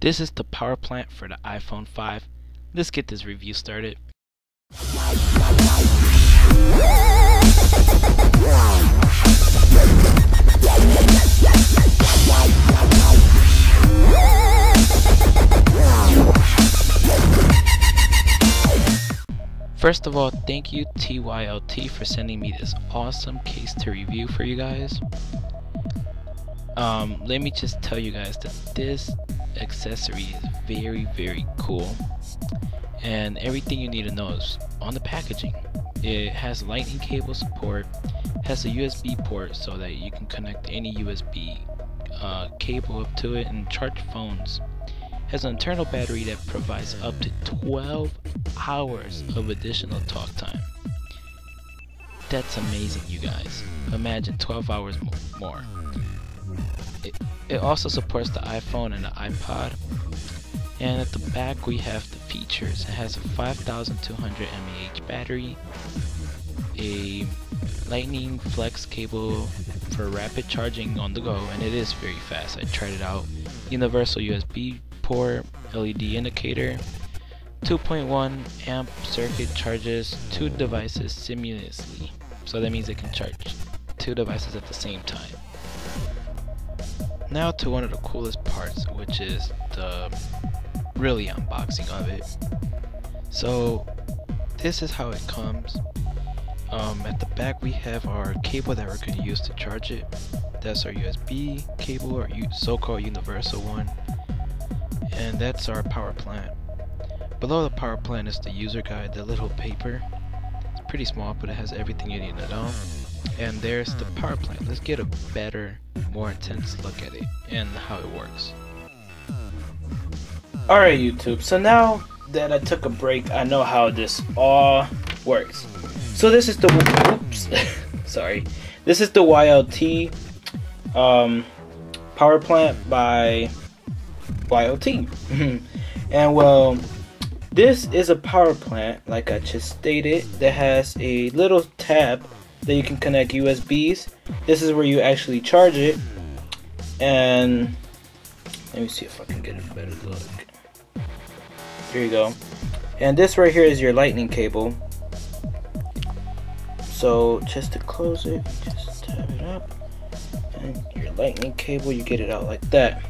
This is the power plant for the iPhone 5. Let's get this review started. First of all, thank you TYLT for sending me this awesome case to review for you guys. Um, let me just tell you guys that this accessory is very very cool and everything you need to know is on the packaging. It has lightning cable support, has a USB port so that you can connect any USB uh, cable up to it and charge phones has an internal battery that provides up to 12 hours of additional talk time. That's amazing, you guys. Imagine 12 hours more. It, it also supports the iPhone and the iPod. And at the back we have the features. It has a 5200 mAh battery, a lightning flex cable for rapid charging on the go, and it is very fast. I tried it out. Universal USB port, LED indicator, 2.1 amp circuit charges two devices simultaneously. So that means it can charge two devices at the same time. Now to one of the coolest parts, which is the really unboxing of it. So this is how it comes. Um, at the back we have our cable that we're going to use to charge it. That's our USB cable or so-called universal one and that's our power plant. Below the power plant is the user guide, the little paper. It's pretty small, but it has everything you need to know. And there's the power plant. Let's get a better, more intense look at it and how it works. Alright YouTube, so now that I took a break, I know how this all works. So this is the, oops, sorry. This is the TYLT um, power plant by TYLT. and well, this is a power plant, like I just stated, that has a little tab that you can connect USBs. This is where you actually charge it. And let me see if I can get a better look. Here you go. And this right here is your lightning cable. So just to close it, just tab it up. And your lightning cable, you get it out like that.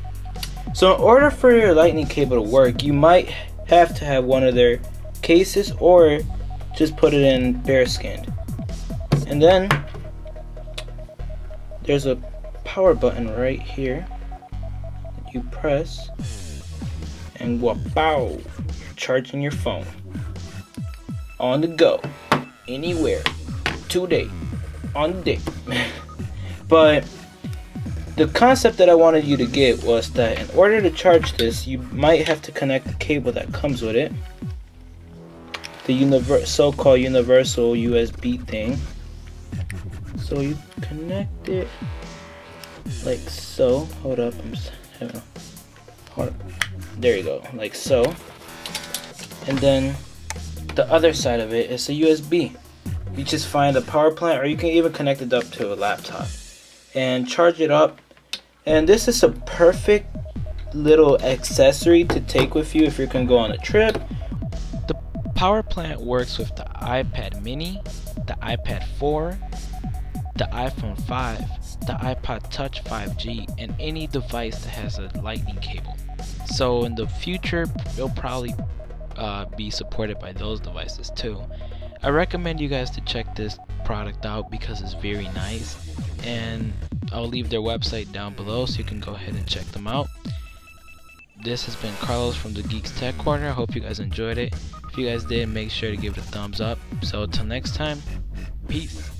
So in order for your lightning cable to work, you might have to have one of their cases or just put it in bare skinned. And then there's a power button right here that you press and wow, charging your phone on the go, anywhere, today, on the day. but the concept that I wanted you to get was that in order to charge this, you might have to connect the cable that comes with it. The so-called universal USB thing. So you connect it like so. Hold up, I'm just having hold up. There you go, like so. And then the other side of it is a USB. You just find a power plant, or you can even connect it up to a laptop and charge it up and this is a perfect little accessory to take with you if you're to go on a trip. Power plant works with the iPad mini, the iPad 4, the iPhone 5, the iPod Touch 5G, and any device that has a lightning cable. So in the future, it'll probably uh, be supported by those devices too. I recommend you guys to check this product out because it's very nice and I'll leave their website down below so you can go ahead and check them out. This has been Carlos from the Geeks Tech Corner. Hope you guys enjoyed it. If you guys did, make sure to give it a thumbs up. So until next time, peace.